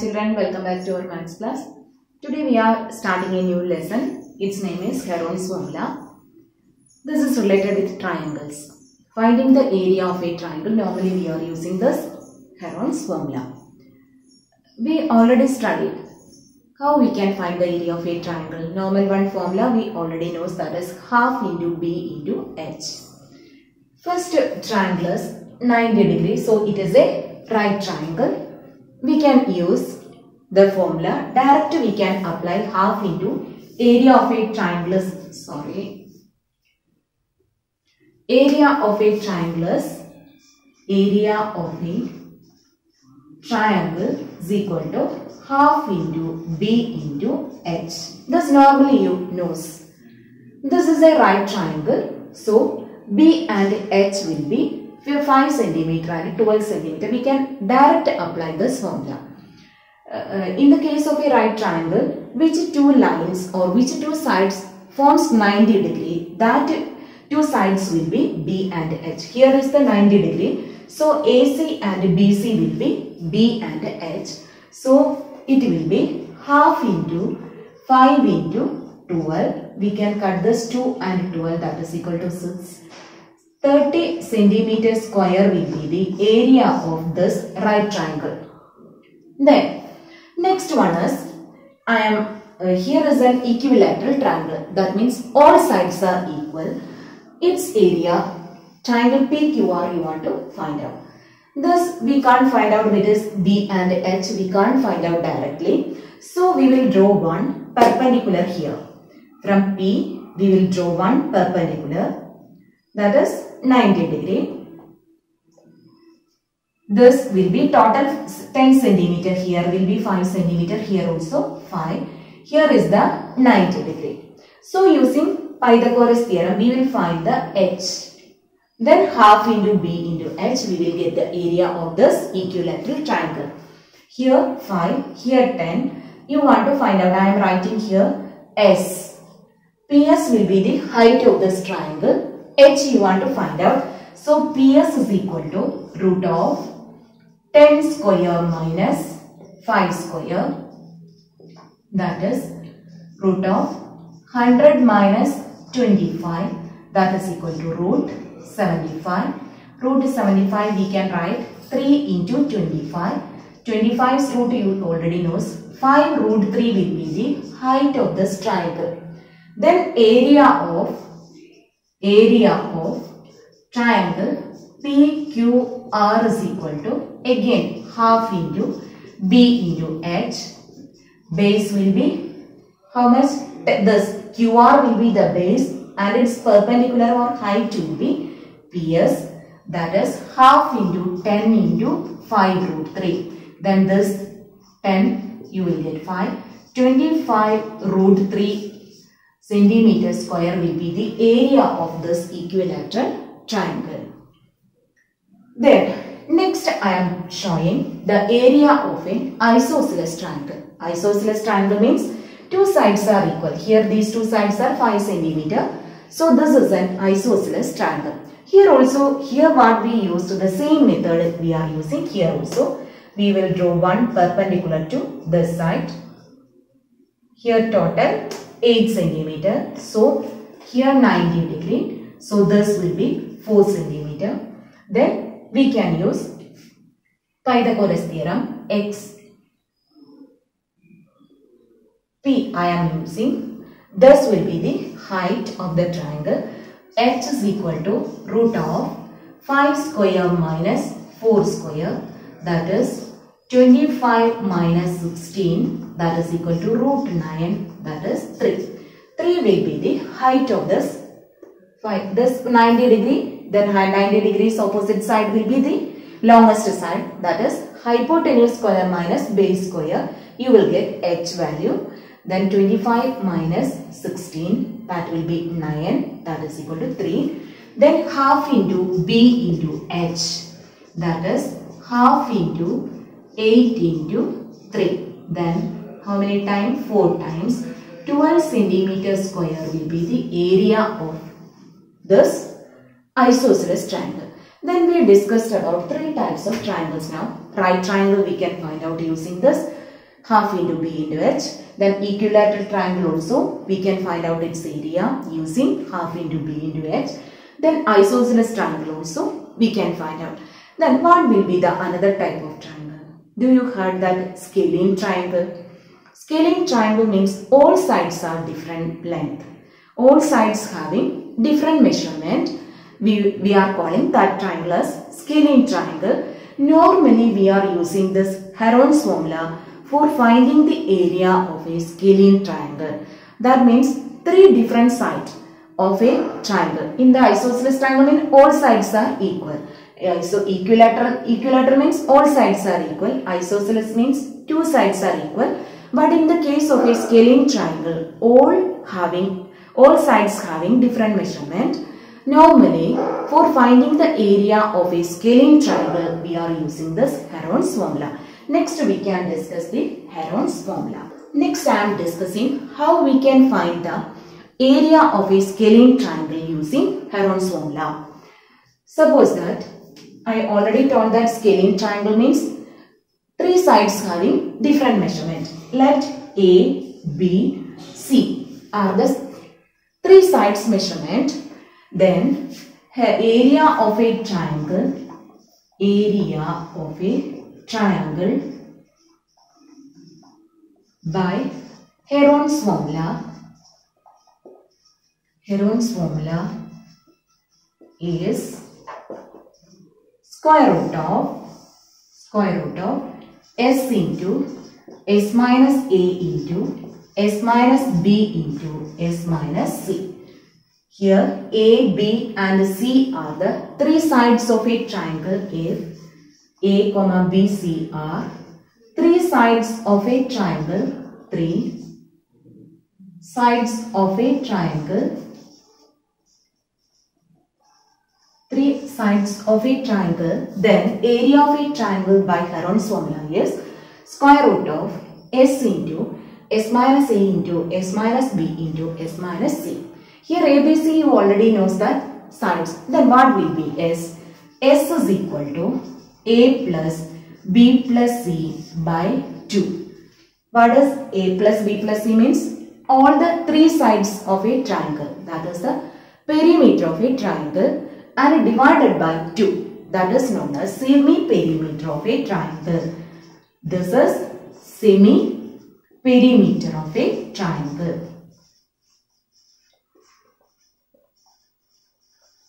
children, welcome back to our maths class. Today we are starting a new lesson. Its name is Heron's formula. This is related with triangles. Finding the area of a triangle, normally we are using this Heron's formula. We already studied how we can find the area of a triangle. Normal one formula we already know that is half into b into h. First triangle is 90 degrees, so it is a right triangle we can use the formula. Direct we can apply half into area of a triangle sorry. Area of a triangle is area of a triangle is equal to half into b into h. This normally you knows. This is a right triangle so b and h will be 5 centimeter and 12 centimeter we can direct apply this formula. Uh, in the case of a right triangle which two lines or which two sides forms 90 degree that two sides will be b and h. Here is the 90 degree. So ac and bc will be b and h. So it will be half into 5 into 12 we can cut this 2 and 12 that is equal to 6 30 centimeter square will be the area of this right triangle. Then, next one is, I am, uh, here is an equilateral triangle. That means all sides are equal. Its area, triangle PQR you want to find out. Thus, we can't find out it is B and H. We can't find out directly. So, we will draw one perpendicular here. From P, we will draw one perpendicular. That is 90 degree. This will be total 10 centimeter. Here will be 5 centimeter. Here also 5. Here is the 90 degree. So using Pythagoras theorem, we will find the h. Then half into b into h, we will get the area of this equilateral triangle. Here 5, here 10. You want to find out, I am writing here s. ps will be the height of this triangle. H you want to find out. So ps is equal to root of 10 square minus 5 square. That is root of 100 minus 25 that is equal to root 75 root 75 we can write 3 into 25 25's root you already knows. 5 root 3 will be the height of this triangle then area of area of triangle PQR is equal to again half into B into H. Base will be how much? This QR will be the base and its perpendicular or height will be PS that is half into 10 into 5 root 3. Then this 10 you will get 5. 25 root 3 centimeter square will be the area of this equilateral triangle. Then next I am showing the area of an isosceles triangle. Isosceles triangle means two sides are equal. Here these two sides are 5 centimeter. So this is an isosceles triangle. Here also, here what we used the same method we are using here also. We will draw one perpendicular to this side. Here total 8 centimeter. So here 90 degree. So this will be 4 centimeter. Then we can use Pythagoras theorem x p I am using. This will be the height of the triangle. h is equal to root of 5 square minus 4 square that is 25 minus 16 that is equal to root 9 that is 3. 3 will be the height of this 5. This 90 degree then 90 degrees opposite side will be the longest side that is hypotenuse square minus base square you will get h value then 25 minus 16 that will be 9 that is equal to 3 then half into b into h that is half into 8 into 3 then how many times 4 times 12 centimeter square will be the area of this isosceles triangle then we discussed about three types of triangles now right triangle we can find out using this half into b into h. Then equilateral triangle also we can find out its area using half into b into h. Then isosceles triangle also we can find out. Then what will be the another type of triangle? Do you heard that scalene triangle? Scalene triangle means all sides are different length. All sides having different measurement. We, we are calling that triangle as triangle. Normally we are using this Heron's formula for finding the area of a scalene triangle. That means three different sides of a triangle. In the isosceles triangle all sides are equal. So equilateral, equilateral means all sides are equal. Isosceles means two sides are equal. But in the case of a scalene triangle, all having all sides having different measurement. Normally, for finding the area of a scalene triangle, we are using this Heron's formula. Next, we can discuss the Heron's formula. Next, I am discussing how we can find the area of a scalene triangle using Heron's formula. Suppose that I already told that scalene triangle means three sides having different measurement. Let A, B, C are the three sides measurement. Then area of a triangle, area of a triangle by Heron's formula. Heron's formula is square root of square root of s into s minus a into s minus b into s minus c. Here a, b and c are the three sides of a triangle if a b c are three sides of a triangle. Three sides of a triangle three sides of a triangle, then area of a triangle by Heron's formula is square root of s into s minus a into s minus b into s minus c. Here ABC you already knows that sides. Then what will be s? s is equal to a plus b plus c by 2. What does a plus b plus c means? All the three sides of a triangle. That is the perimeter of a triangle and divided by 2 that is known as semi perimeter of a triangle. This is semi perimeter of a triangle.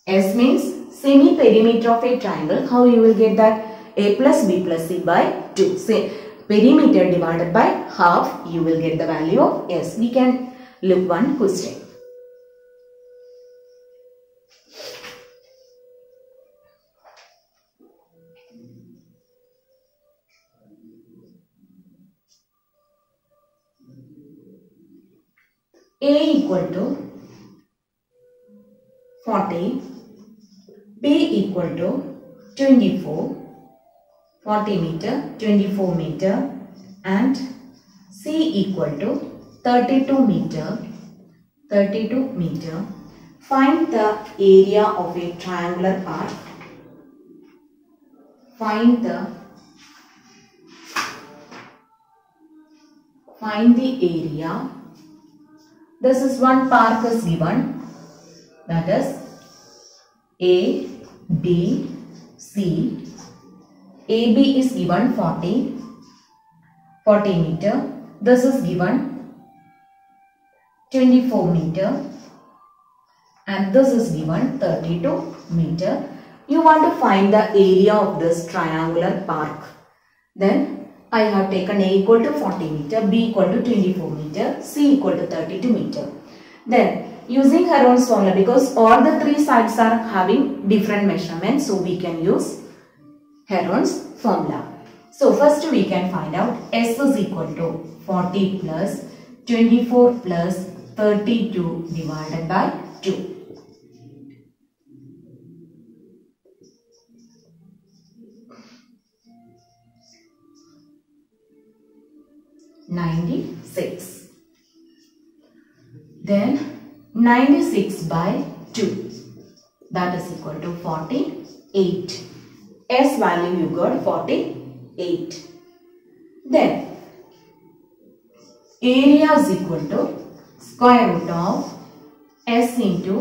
S means semi perimeter of a triangle. How you will get that? A plus B plus C by 2. Say perimeter divided by half you will get the value of S. We can look one question. A equal to 40, B equal to 24, 40 meter, 24 meter and C equal to 32 meter, 32 meter. Find the area of a triangular arc. Find the find the area this is one park is given that is A, B, C. AB is given 40, 40 meter. This is given 24 meter and this is given 32 meter. You want to find the area of this triangular park. Then I have taken A equal to 40 meter, B equal to 24 meter, C equal to 32 meter. Then using Heron's formula because all the three sides are having different measurements so we can use Heron's formula. So first we can find out S is equal to 40 plus 24 plus 32 divided by 2. Ninety-six. Then 96 by 2 that is equal to 48. S value you got 48. Then area is equal to square root of s into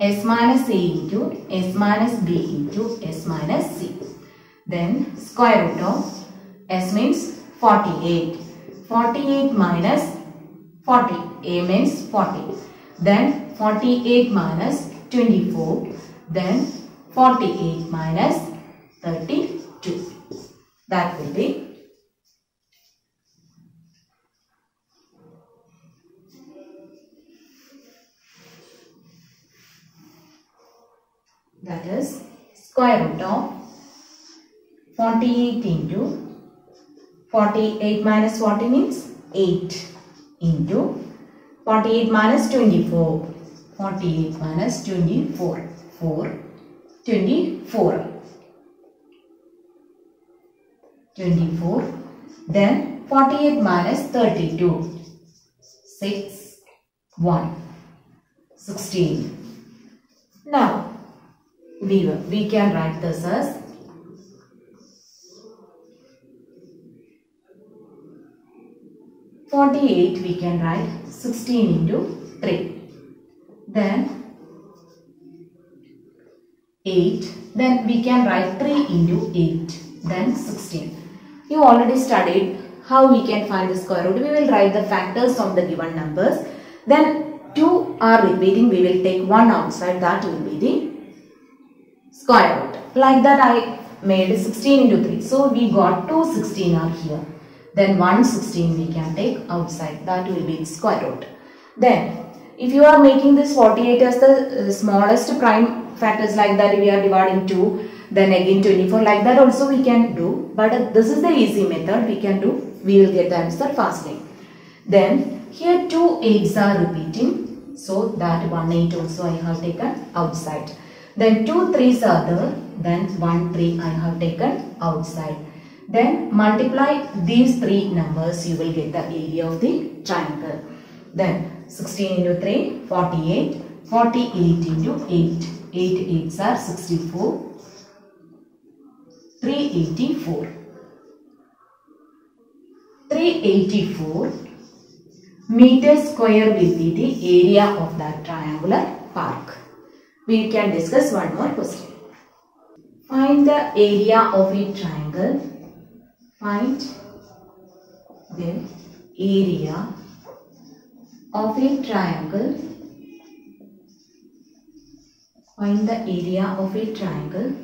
s minus a into s minus b into s minus c. Then square root of s means 48. 48 minus 40. a means 40. Then 48 minus 24. Then 48 minus 32. That will be that is square root of 48 into 48 minus 40 means 8 into 48 minus 24 48 minus 24 4 24 24 then 48 minus 32 6 1 16 now we, we can write this as Forty-eight we can write sixteen into three. Then eight. Then we can write three into eight. Then sixteen. You already studied how we can find the square root. We will write the factors of the given numbers. Then two are repeating. We will take one outside. That will be the square root. Like that I made 16 into 3. So we got 2 16 are here. Then 116 we can take outside. That will be square root. Then if you are making this 48 as the uh, smallest prime factors like that we are dividing 2 then again 24 like that also we can do. But this is the easy method. We can do we will get the answer fastly. Then here two 8s are repeating. So that 1 8 also I have taken outside. Then two 3s are there. Then 1 3 I have taken outside then multiply these three numbers you will get the area of the triangle. Then 16 into 3 48 48 into 8 8 8s are 64 384 384 meter square will be the area of that triangular park. We can discuss one more question. Find the area of a triangle find the area of a triangle. Find the area of a triangle.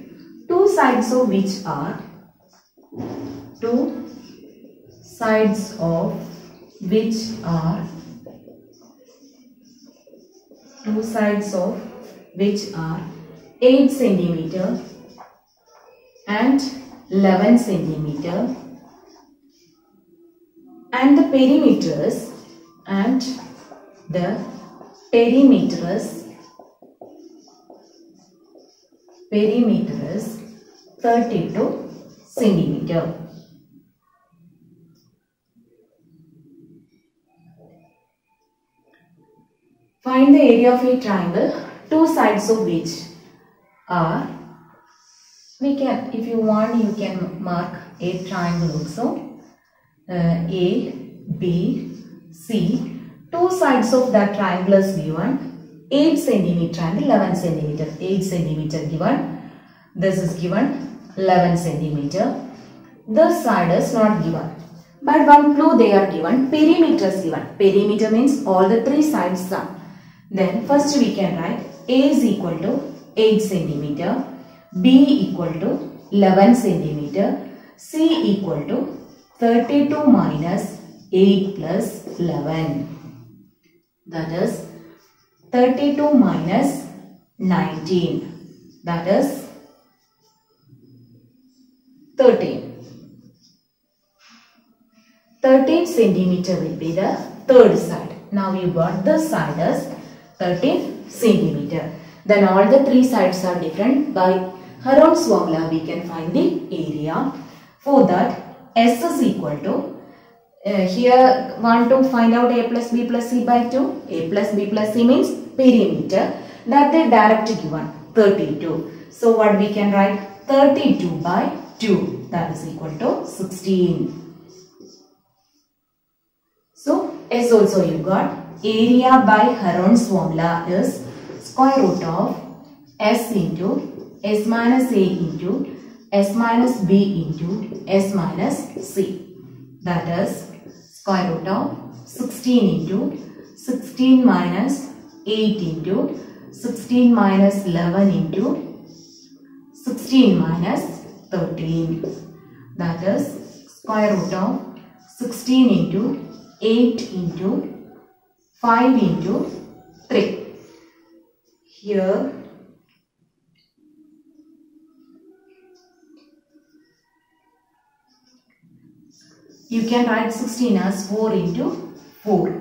Two sides of which are two sides of which are two sides of which are 8 centimeter and 11 centimeter and the perimeters and the perimeters perimeters 32 centimeter. Find the area of a triangle. Two sides of which are we can if you want you can mark a triangle also. Uh, a b c. Two sides of that triangle is given. 8 centimeter and 11 centimeter. 8 centimeter given. This is given. 11 centimeter. This side is not given. But one clue they are given. Perimeter is given. Perimeter means all the three sides are. Then first we can write a is equal to 8 centimeter b equal to 11 centimeter c equal to 32 minus 8 plus 11 that is 32 minus 19 that is 13 13 centimeter will be the third side. Now we got the side as 13 centimeter. Then all the three sides are different by Heron's formula we can find the area. For that s is equal to uh, here want to find out a plus b plus c by 2 a plus b plus c means perimeter. That they direct given 32 so what we can write? 32 by 2 that is equal to 16 so S also you got. Area by Heron's formula is square root of S into S minus A into S minus B into S minus C. That is square root of 16 into 16 minus 8 into 16 minus 11 into 16 minus 13. That is square root of 16 into 8 into 5 into 3. Here you can write 16 as 4 into 4.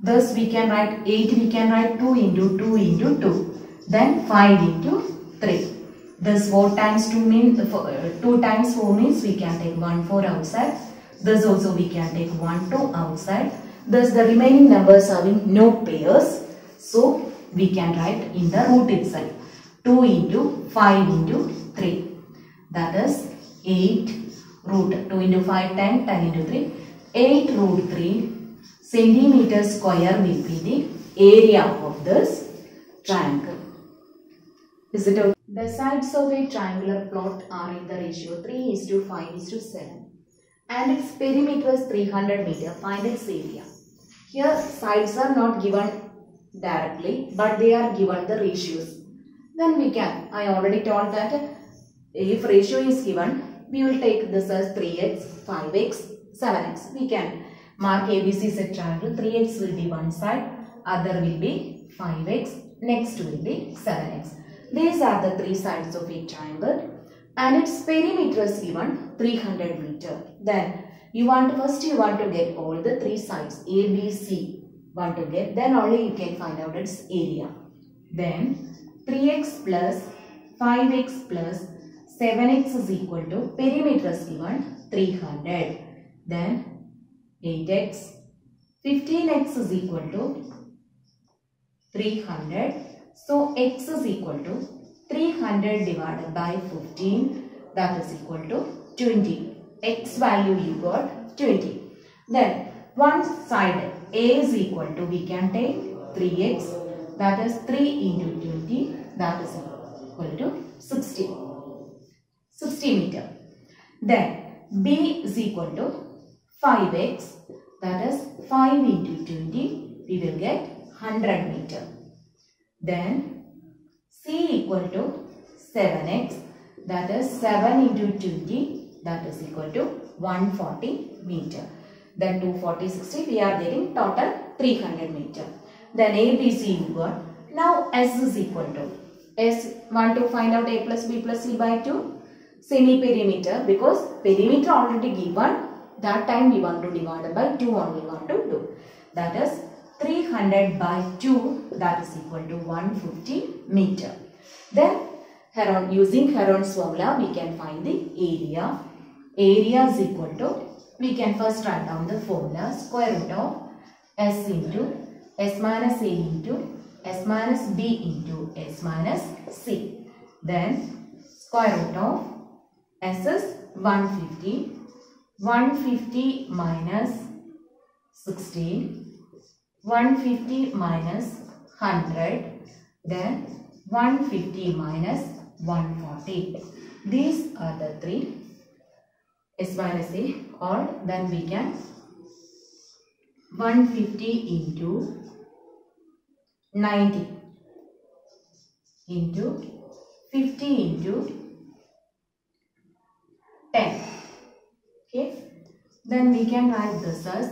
Thus we can write 8, we can write 2 into 2 into 2. Then 5 into 3. Thus 4 times 2 means, uh, 2 times 4 means we can take 1 4 outside. Thus also we can take 1 2 outside. Thus the remaining numbers having no pairs. So we can write in the root itself. 2 into 5 into 3. That is 8 root 2 into 5 10 10 into 3 8 root 3 centimeter square will be the area of this triangle. Is it okay? the sides of a triangular plot are in the ratio 3 is to 5 is to 7 and its perimeter is 300 meter find its area. Here sides are not given directly but they are given the ratios. Then we can i already told that if ratio is given we will take this as 3x, 5x, 7x. We can mark ABC set triangle. 3x will be one side, other will be 5x, next will be 7x. These are the three sides of a triangle and its perimeter is given 300 meter. Then you want first you want to get all the three sides A, B, C want to get then only you can find out its area. Then 3x plus 5x plus 7x is equal to perimeter is given 300. Then 8x, 15x is equal to 300. So x is equal to 300 divided by 15 that is equal to 20. x value you got 20. Then one side a is equal to we can take 3x that is 3 into 20 that is equal to 60. 60 meter. Then B is equal to 5x that is 5 into 20 we will get 100 meter. Then C equal to 7x that is 7 into 20 that is equal to 140 meter. Then 240, 60 we are getting total 300 meter. Then A, B, C you. Now S is equal to S want to find out A plus B plus C by 2 semi perimeter because perimeter already given that time we want to divide by 2 only want to do. That is 300 by 2 that is equal to 150 meter. Then Heron using Heron's formula we can find the area. Area is equal to we can first write down the formula square root of s into s minus a into s minus b into s minus c. Then square root of S is 150. 150 minus 16. 150 minus 100. Then 150 minus 140. These are the three S minus A or then we can 150 into 90 into 50 into 10 okay? Then we can write this as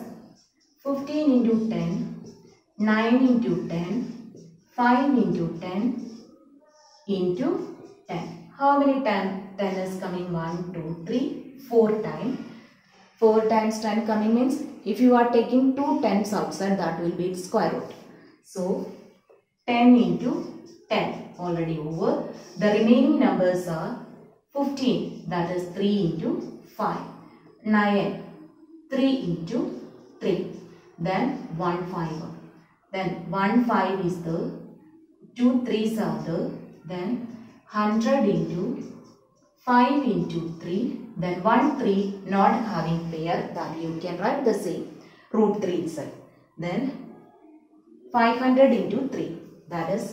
15 into 10 9 into 10 5 into 10 into 10 how many time 10 is coming 1 2 3 4 time. 4 times 10 coming means if you are taking two tens outside that will be square root. So 10 into 10 already over. The remaining numbers are 15 that is 3 into 5. 9 3 into 3. Then 1 5. Then 1 5 is the 2 3s are the then 100 into 5 into 3 then 1 3 not having pair that you can write the same root 3 itself. then 500 into 3 that is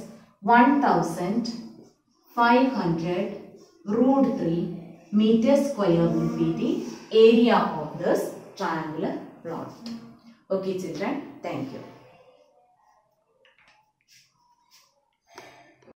1500 root 3 meter square will be the area of this triangular plot. Okay children, thank you.